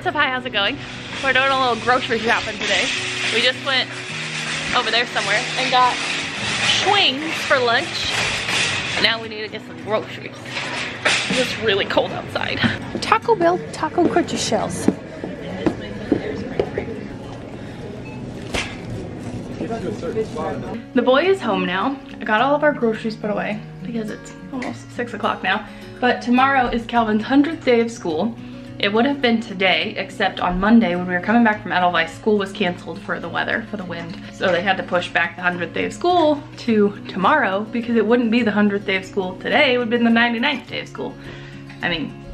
what's up? Hi, how's it going? We're doing a little grocery shopping today. We just went over there somewhere and got swings for lunch. Now we need to get some groceries. It's really cold outside. Taco Bell taco cookie shells. The boy is home now. I got all of our groceries put away because it's almost six o'clock now. But tomorrow is Calvin's 100th day of school. It would have been today, except on Monday when we were coming back from Edelweiss, school was canceled for the weather, for the wind. So they had to push back the 100th day of school to tomorrow because it wouldn't be the 100th day of school today, it would have been the 99th day of school. I mean,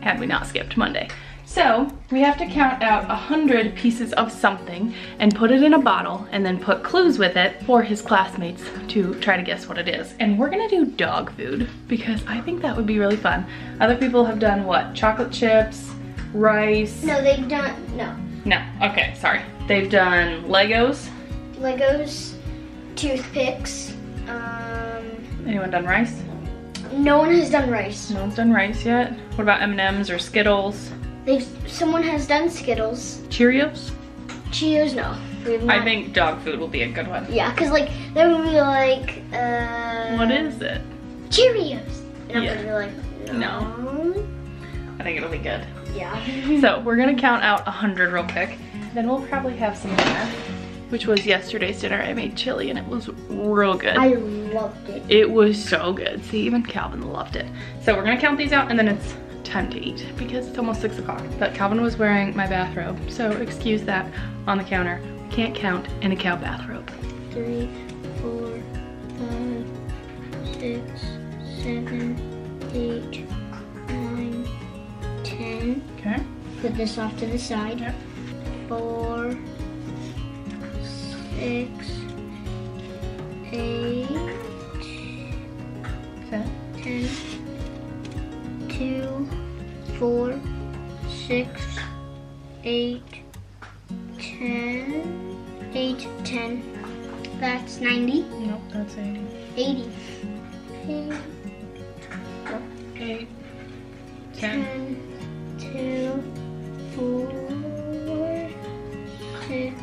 had we not skipped Monday. So we have to count out a hundred pieces of something and put it in a bottle and then put clues with it for his classmates to try to guess what it is. And we're gonna do dog food because I think that would be really fun. Other people have done what? Chocolate chips, rice. No, they've done, no. No, okay, sorry. They've done Legos. Legos, toothpicks, um, Anyone done rice? no one has done rice. No one's done rice yet. What about M&Ms or Skittles? They've, someone has done Skittles. Cheerios? Cheerios, no. I think dog food will be a good one. Yeah, cause like, they're gonna be like, uh. What is it? Cheerios. And I'm Yeah. gonna be like, no. I think it'll be good. Yeah. So we're gonna count out a hundred real quick. Then we'll probably have some dinner, which was yesterday's dinner. I made chili and it was real good. I loved it. it was so good. See, even Calvin loved it. So we're gonna count these out and then it's time to eat because it's almost six o'clock. But Calvin was wearing my bathrobe, so excuse that on the counter. We can't count in a cow bathrobe. Three, four, five, six, seven, eight, nine, ten. Okay. Put this off to the side. Yep. Four, six, eight, Okay. ten, four, six, eight, ten, eight, ten. That's 90, Nope, that's 80. 80. Eight, Eight. Ten. 10, 2, 4, 6,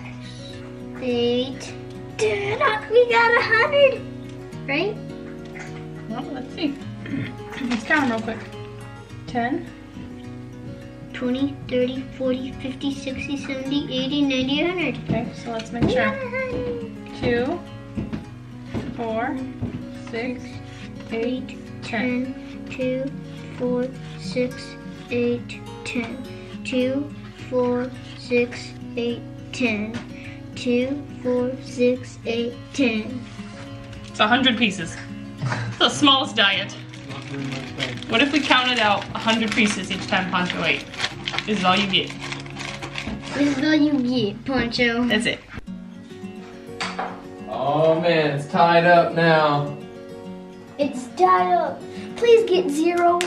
8, 10. We got a 100, right? Well, let's see. Let's count real quick. 10, 20, 30, 40, 50, 60, 70, 80, 90, 100. Okay, so let's make sure. Two, four, six, eight, ten. 10, 2, 4, 6, 8, 10. 2, 4, 6, 8, 10. 2, 4, 6, 8, 10. It's a hundred pieces. the smallest diet. What if we counted out a hundred pieces each time Poncho ate? This is all you get. This is all you get, Poncho. That's it. Oh man, it's tied up now. It's tied up. Please get zero.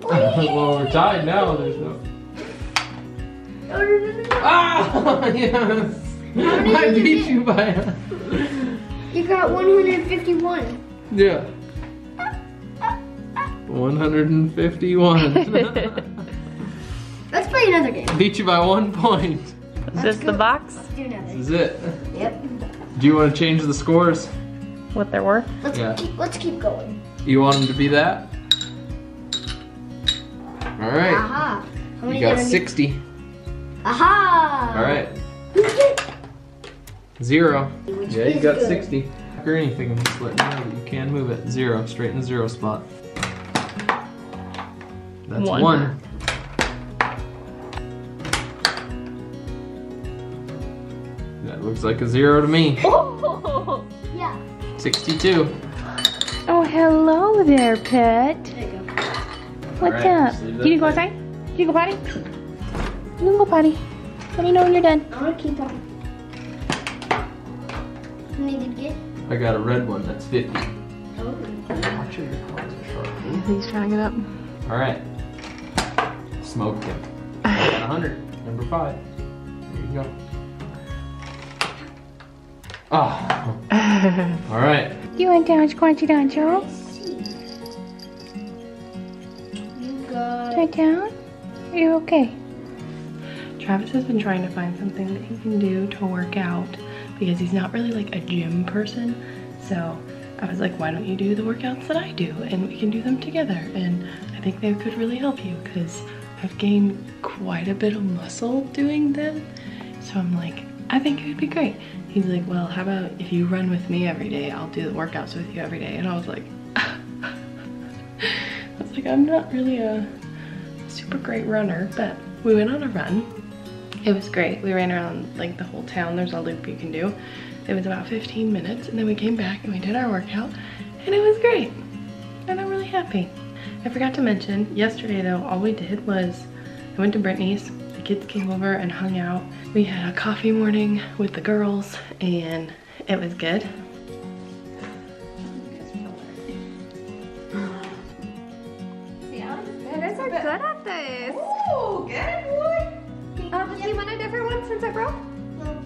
Please. well, we're tied now. There's no. Ah! yes! I did you beat get? you by. You got 151. Yeah. 151. Let's play another game. beat you by one point. Is this the box? Let's do another. This is it. Yep. Do you want to change the scores? What they're worth? Let's Yeah. keep. Let's keep going. You want them to be that? All right. Aha. How many You got did I 60. Aha. All right. Zero. Which Yeah, you got good. 60. Or anything, I'm just letting you know that you can move it. Zero, straight in the zero spot. That's One. one. Looks like a zero to me. Oh, Yeah. 62. Oh, hello there, pet. There you go. What's Alright, up? just leave You need to go there. outside? You go potty? You can go potty. Let me know when you're done. I'm gonna keep on. How many get? I got a red one, that's 50. Oh. Watch your cards are sharp. He's trying to get up. Alright. Smoked him. I got 100. Number five. There you go. Ah. Alright. you want down, squatchy down, Joe? Let's. You got. Right down? Are you okay? Travis has been trying to find something that he can do to work out because he's not really like a gym person. So I was like, why don't you do the workouts that I do and we can do them together. And I think they could really help you because I've gained quite a bit of muscle doing them. So I'm like, I think it would be great. He's like, well, how about if you run with me every day? I'll do the workouts with you every day. And I was like, I was like, I'm not really a super great runner, but we went on a run. It was great. We ran around like the whole town. There's a loop you can do. It was about 15 minutes and then we came back and we did our workout and it was great. And I'm really happy. I forgot to mention, yesterday though, all we did was I went to Brittany's. The kids came over and hung out. We had a coffee morning with the girls and it was good. You guys are good at this. Ooh, good boy. Does he want a different one since it broke? Well,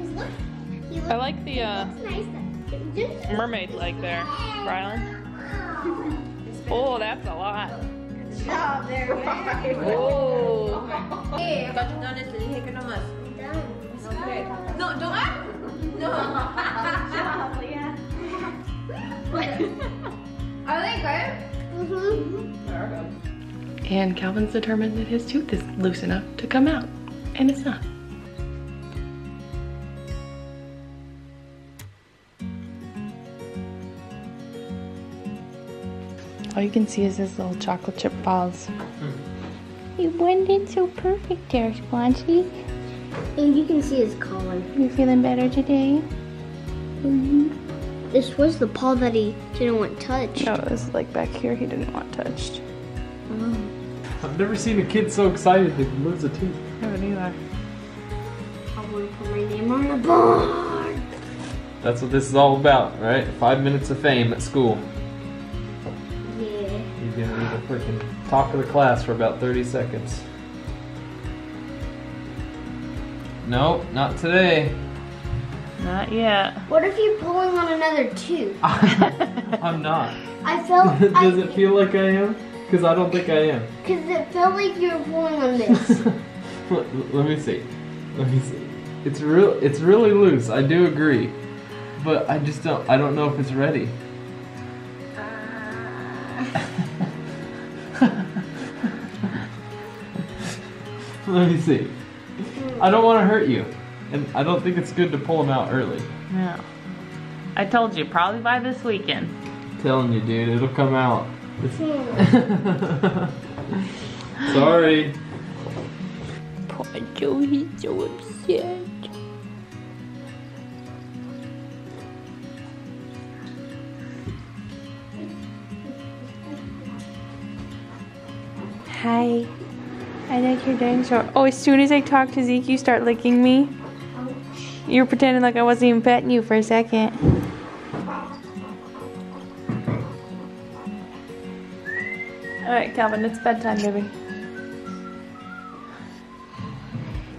his look, he I like the uh, looks nice. Just mermaid leg there, Rylan. Oh, that's a lot. Job there, man. Oh. Hey, got you done this and you take it on us. done. Okay. No, don't act. No. Job, yeah. Are they good? Mm-hmm. And Calvin's determined that his tooth is loose enough to come out, and it's not. All you can see is his little chocolate chip balls. You in so perfect there, Squanchy. And you can see his collar. You feeling better today? Mm-hmm. This was the paw that he didn't want touched. No, it was like back here he didn't want touched. Oh. I've never seen a kid so excited to lose a tooth. I Haven't either. I want to put my name on the board. That's what this is all about, right? Five minutes of fame at school. Yeah. You're gonna be the freaking talk of the class for about 30 seconds. No, not today. Not yet. What if you're pulling on another tooth? I'm not. I felt. Does it feel like I am? Because I don't think I am. Because it felt like you were pulling on this. let, let me see. Let me see. It's real. It's really loose. I do agree, but I just don't. I don't know if it's ready. Uh, let me see. I don't want to hurt you, and I don't think it's good to pull them out early. No. I told you, probably by this weekend. telling you, dude, it'll come out. Sorry. Poor Joe, he's so upset. Hi. I like your dinosaur. Oh, as soon as I talk to Zeke, you start licking me. You're pretending like I wasn't even petting you for a second. All right, Calvin, it's bedtime, baby.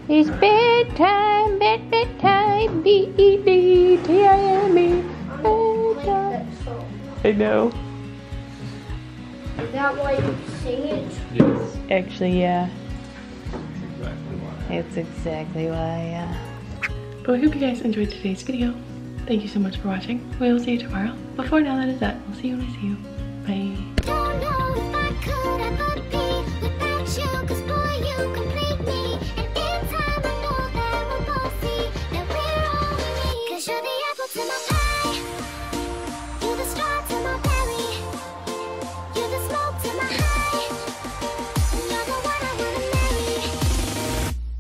It's bedtime, bed, bedtime, B E D T I M E. Bedtime. I know. Is that why you sing it? Yes. Actually, yeah. It's exactly why, yeah. But I hope you guys enjoyed today's video. Thank you so much for watching. We will see you tomorrow. Before now, that is that. We'll see you when I see you. Bye.